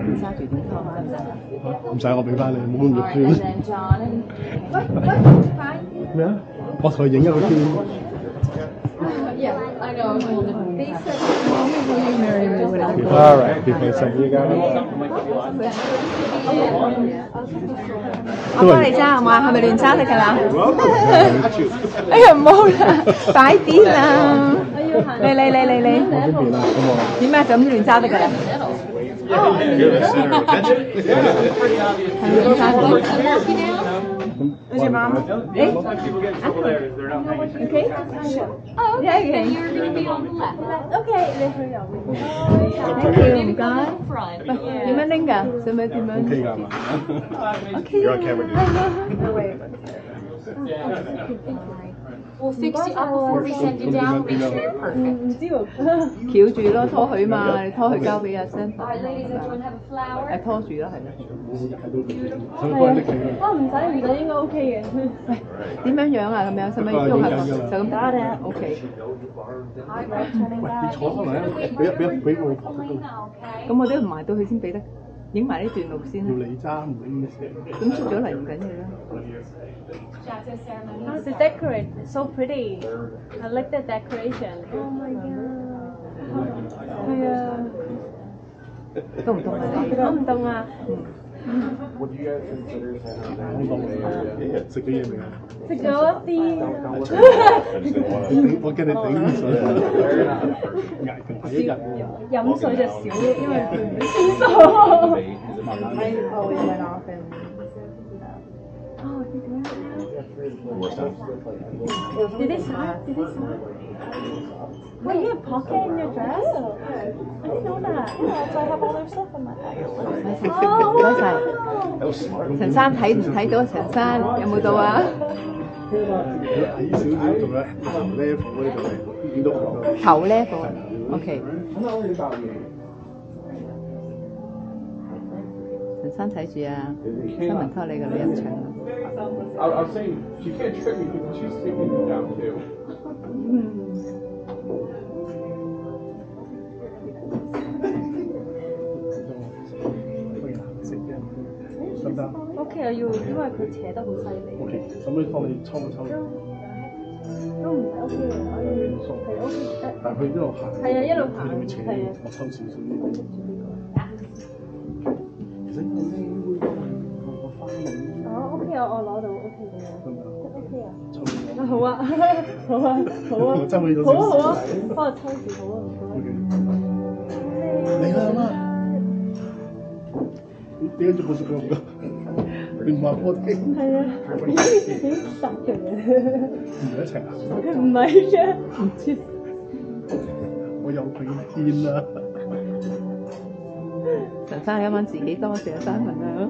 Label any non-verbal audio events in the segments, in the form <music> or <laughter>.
揸住点拖得唔得啊？唔使我俾翻你，冇咁肉 Alright, 酸 and。then John. 喂喂，快！咩啊？我同佢影一个圈。 Yeah, I know. it's a little different. They said All right, because some you got it. 我帮你揸好嘛？系咪乱揸得㗎啦？ Welcome. 哎呀，唔好啦，快啲啦！嚟嚟嚟嚟嚟，我呢边啦，咁我点啊？就咁乱揸得㗎啦？ Oh, You're the center of attention. <laughs> Yeah. Pretty obvious. Is your mom? Hey. Sometimes people get they're not. Okay. Oh, okay. Yeah, yeah. You're going to be on the left. Okay. Thank you. God. You're on camera, dude. <laughs> <laughs> Oh, thank you. 我 fix 住 up，before we send down. Make sure perfect. 翹住咯，拖佢嘛，你拖佢交俾阿 Sam。拖住咯，係咩。係啊，啊唔使唔使，應該 OK 嘅。喂，點樣樣啊？咁樣使唔使喐下？就咁打下 OK。喂，你坐翻嚟啊！俾一俾一俾我。咁我都唔埋到佢先俾得。影埋呢段路先啦。要你揸唔拎嘅事。咁出咗嚟唔緊要啦。Oh, the decorate so pretty. I like the decoration. Oh my god. 係啊，凍唔凍啊？凍唔凍啊？我凍食咗嘢未啊？食咗一啲，我跟你畀水。飲水就少，因為對唔。楚。 Did they start? Did they start? Wait, you have pocket in your dress? I didn't know that. Yeah, so I have all their stuff in my bag. 唔该晒。陈生睇唔睇到？陈生有冇到啊？矮少少仲有头 level 嗰度见到好多。头 level 啊 OK。 陳生睇住啊，新聞拖你個女入場。I, I saying she can't trick me because she's taking <laughs> me down too. OK 啊，要因為佢扯得好犀利。OK，咁你幫你抽一抽，都唔係 OK 嘅，可以係 OK 得。但係佢一路行，係啊一路行佢就會扯我抽少少我攞到 OK 嘅，OK 啊，好啊，好啊，好啊，好啊，好啊，幫我抽住好啊，你啦阿媽，你點解做冇食過唔該？你唔話我，係啊，殺嘅，唔係一齊啊？唔係嘅，唔知，我有佢天啦。陈生，今晚自己多谢生文啊！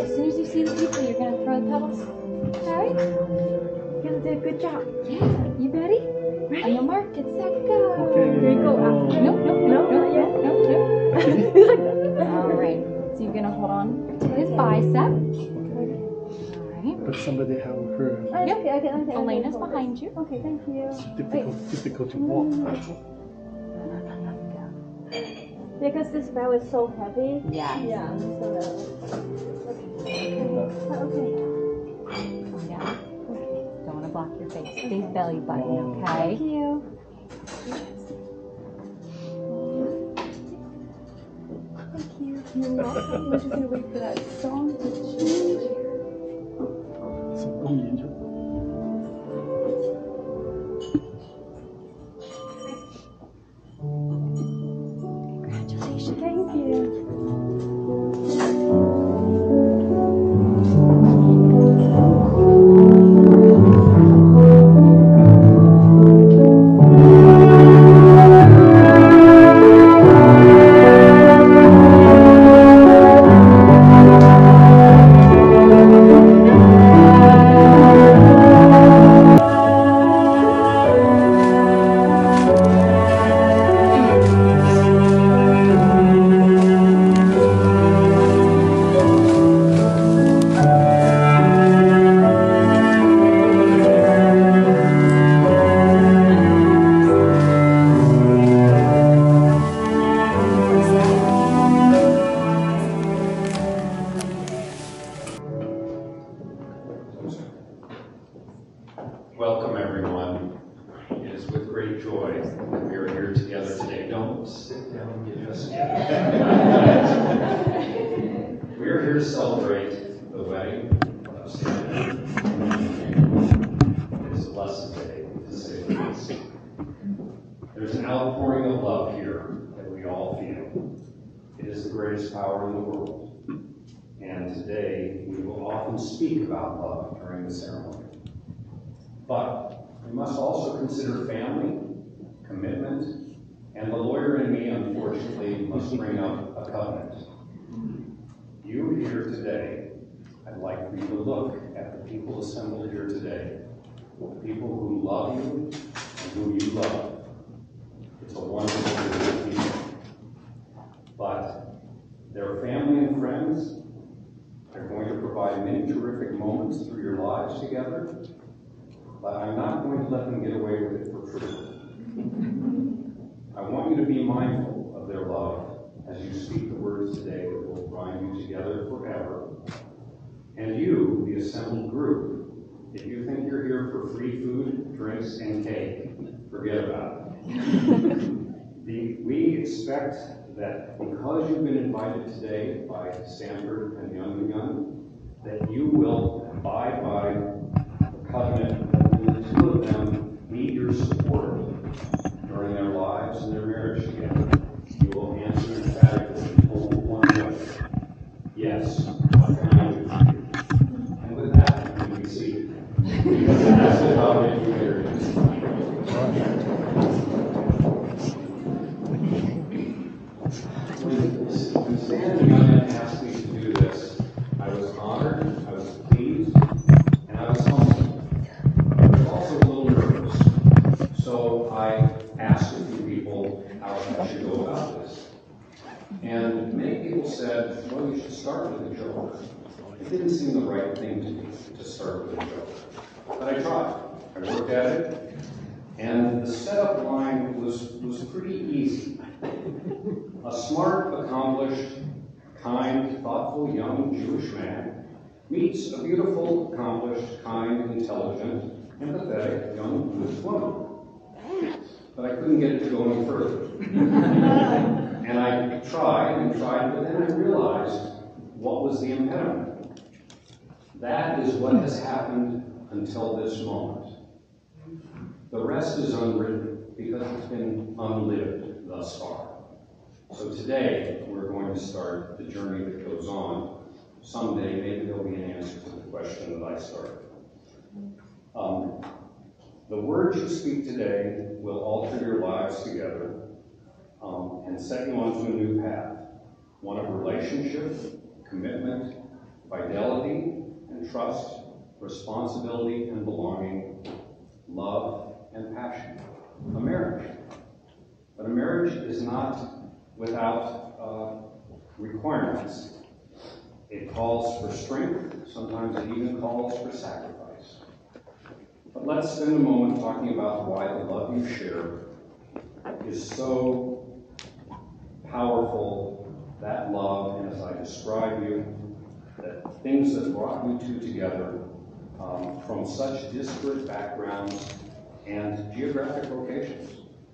as soon as you see the people, you're going to throw the pebbles. Okay? You're going to do a good job. Yeah. You ready? Ready? On your mark, get set, go. Here you go. Oh. Nope, nope, No, nope, not nope, yet. nope, nope. All right. So you're going to hold on to his bicep. All right. But somebody help her Okay, okay, okay, okay. Elena's behind you. Okay, thank you. It's difficult difficult to walk. Because this bell is so heavy. Yeah. Yeah. So, okay. Okay. Calm down. Don't want to block your face. Big belly button, okay? Thank you. Thank you. You're welcome. We're just gonna wait for that song to change. Welcome, everyone. It is with great joy that we are here together today. Don't sit down, yet. we are here to celebrate the wedding of Samuel. It is a blessed day, to say the least. There's an outpouring of love here that we all feel. It is the greatest power in the world. And today, we will often speak about love during the ceremony. But we must also consider family, commitment, and the lawyer in me, unfortunately, must bring up a covenant. You here today, I'd like for you to look at the people assembled here today, the people who love you and who you love. It's a wonderful group of people. But their family and friends, they're going to provide many terrific moments through your lives together, but I'm not going to let them get away with it for free. I want you to be mindful of their love as you speak the words today that will bind you together forever. And you, the assembled group, if you think you're here for free food, drinks, and cake, forget about it. <laughs> The, we expect that because you've been invited today by Sanford and Young and Young, that you will Start with the jola. It didn't seem the right thing to to start with a joke. But I tried. I worked at it. And the setup line was, was pretty easy. A smart, accomplished, kind, thoughtful, young Jewish man meets a beautiful, accomplished, kind, intelligent, empathetic, young Buddhist woman. But I couldn't get it to go any further. <laughs> and I tried and tried, but then I realized what was the impediment. That is what has happened until this moment. The rest is unwritten because it's been unlived thus far. So today, we're going to start the journey that goes on. Someday, maybe there'll be an answer to the question that I started. Um, the words you speak today will alter your lives together um, and set you onto a new path one of relationship, commitment, fidelity, and trust, responsibility and belonging, love and passion. A marriage. But a marriage is not without uh, requirements. It calls for strength, sometimes it even calls for sacrifice. But let's spend a moment talking about why the love you share is so powerful, that love, and as I describe you, that things that brought you two together um, from such disparate backgrounds and geographic locations.